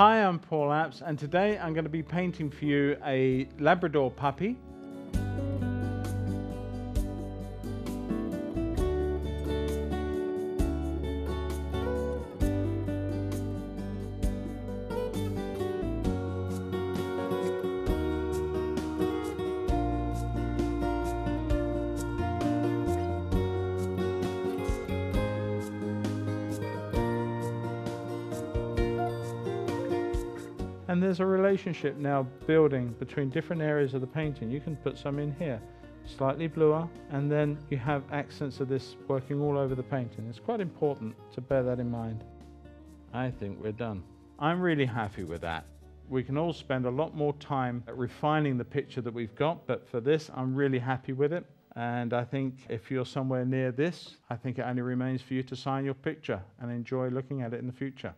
Hi, I'm Paul Apps, and today I'm going to be painting for you a Labrador puppy. And there's a relationship now building between different areas of the painting. You can put some in here, slightly bluer, and then you have accents of this working all over the painting. It's quite important to bear that in mind. I think we're done. I'm really happy with that. We can all spend a lot more time at refining the picture that we've got, but for this, I'm really happy with it. And I think if you're somewhere near this, I think it only remains for you to sign your picture and enjoy looking at it in the future.